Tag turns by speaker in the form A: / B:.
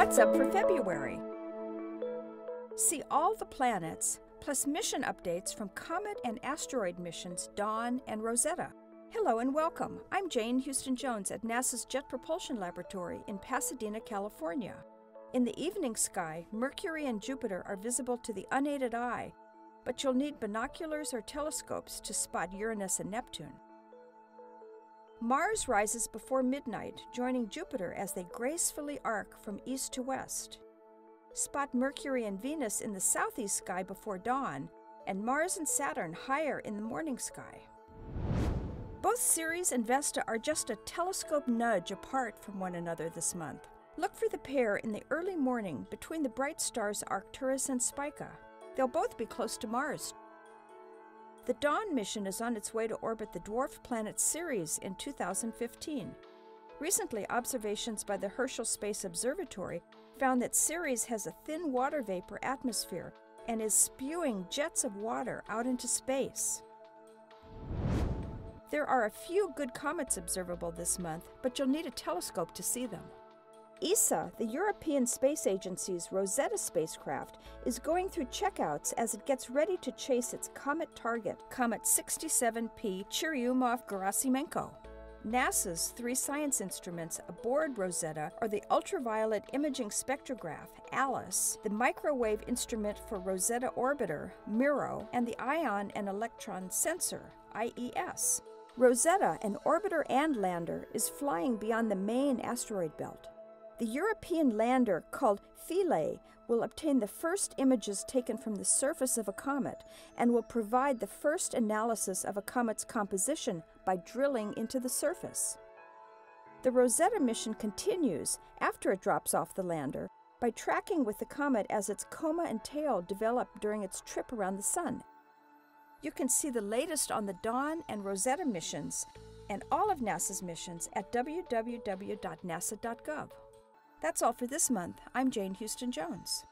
A: What's up for February? See all the planets, plus mission updates from comet and asteroid missions Dawn and Rosetta. Hello and welcome. I'm Jane Houston Jones at NASA's Jet Propulsion Laboratory in Pasadena, California. In the evening sky, Mercury and Jupiter are visible to the unaided eye, but you'll need binoculars or telescopes to spot Uranus and Neptune. Mars rises before midnight, joining Jupiter as they gracefully arc from east to west. Spot Mercury and Venus in the southeast sky before dawn, and Mars and Saturn higher in the morning sky. Both Ceres and Vesta are just a telescope nudge apart from one another this month. Look for the pair in the early morning between the bright stars Arcturus and Spica. They'll both be close to Mars, the Dawn mission is on its way to orbit the dwarf planet Ceres in 2015. Recently, observations by the Herschel Space Observatory found that Ceres has a thin water vapor atmosphere and is spewing jets of water out into space. There are a few good comets observable this month, but you'll need a telescope to see them. ESA, the European Space Agency's Rosetta spacecraft, is going through checkouts as it gets ready to chase its comet target, Comet 67P Churyumov-Gerasimenko. NASA's three science instruments aboard Rosetta are the Ultraviolet Imaging Spectrograph, ALICE, the Microwave Instrument for Rosetta Orbiter, MIRO, and the Ion and Electron Sensor, IES. Rosetta, an orbiter and lander, is flying beyond the main asteroid belt. The European lander called Philae will obtain the first images taken from the surface of a comet and will provide the first analysis of a comet's composition by drilling into the surface. The Rosetta mission continues after it drops off the lander by tracking with the comet as its coma and tail develop during its trip around the Sun. You can see the latest on the Dawn and Rosetta missions and all of NASA's missions at www.nasa.gov. That's all for this month. I'm Jane Houston Jones.